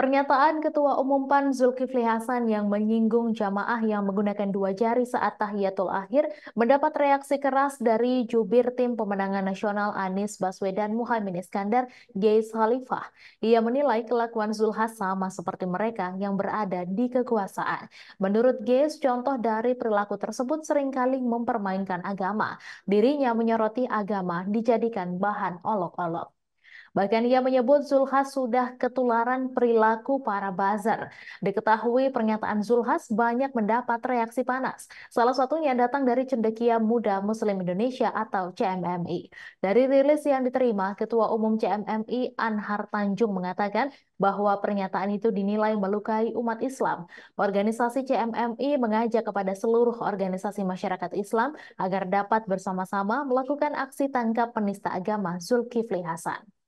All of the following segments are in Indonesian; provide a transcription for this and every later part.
Pernyataan Ketua Umum PAN Zulkifli Hasan yang menyinggung jamaah yang menggunakan dua jari saat tahiyatul akhir mendapat reaksi keras dari jubir tim pemenangan nasional Anies Baswedan Muhammad Iskandar Geis Khalifah. Ia menilai kelakuan Zulhas sama seperti mereka yang berada di kekuasaan. Menurut Geis, contoh dari perilaku tersebut sering kali mempermainkan agama. Dirinya menyoroti agama dijadikan bahan olok-olok. Bahkan ia menyebut Zulhas sudah ketularan perilaku para buzzer. Diketahui pernyataan Zulhas banyak mendapat reaksi panas. Salah satunya datang dari cendekia muda Muslim Indonesia atau CMMI. Dari rilis yang diterima, Ketua Umum CMMI Anhar Tanjung mengatakan bahwa pernyataan itu dinilai melukai umat Islam. Organisasi CMMI mengajak kepada seluruh organisasi masyarakat Islam agar dapat bersama-sama melakukan aksi tangkap penista agama Zulkifli Hasan.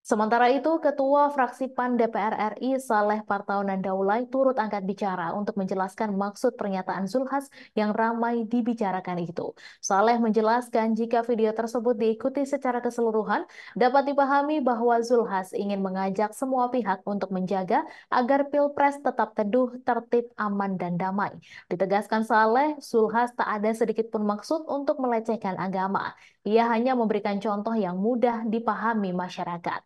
Sementara itu, Ketua Fraksi PAN DPR RI Saleh Partaunan Daulay turut angkat bicara untuk menjelaskan maksud pernyataan Zulhas yang ramai dibicarakan itu. Saleh menjelaskan jika video tersebut diikuti secara keseluruhan, dapat dipahami bahwa Zulhas ingin mengajak semua pihak untuk menjaga agar Pilpres tetap teduh, tertib, aman, dan damai. Ditegaskan Saleh, Zulhas tak ada sedikit pun maksud untuk melecehkan agama. Ia hanya memberikan contoh yang mudah dipahami masyarakat.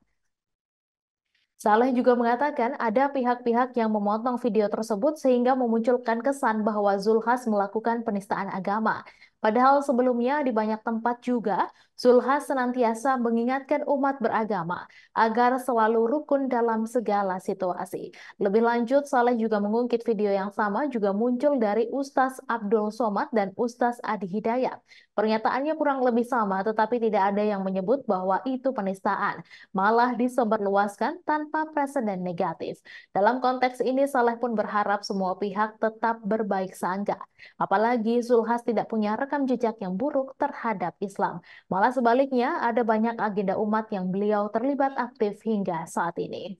Saleh juga mengatakan ada pihak-pihak yang memotong video tersebut sehingga memunculkan kesan bahwa Zulhas melakukan penistaan agama. Padahal sebelumnya di banyak tempat juga, Zulhas senantiasa mengingatkan umat beragama agar selalu rukun dalam segala situasi. Lebih lanjut, Saleh juga mengungkit video yang sama juga muncul dari Ustaz Abdul Somad dan Ustaz Adi Hidayat. Pernyataannya kurang lebih sama, tetapi tidak ada yang menyebut bahwa itu penistaan. Malah disebarluaskan tanpa presiden negatif. Dalam konteks ini, Saleh pun berharap semua pihak tetap berbaik sangka. Apalagi Zulhas tidak punya rekam rekam jejak yang buruk terhadap Islam. Malah sebaliknya, ada banyak agenda umat yang beliau terlibat aktif hingga saat ini.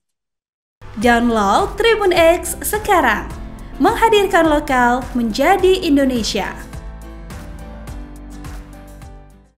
Download Tribun X sekarang, menghadirkan lokal menjadi Indonesia.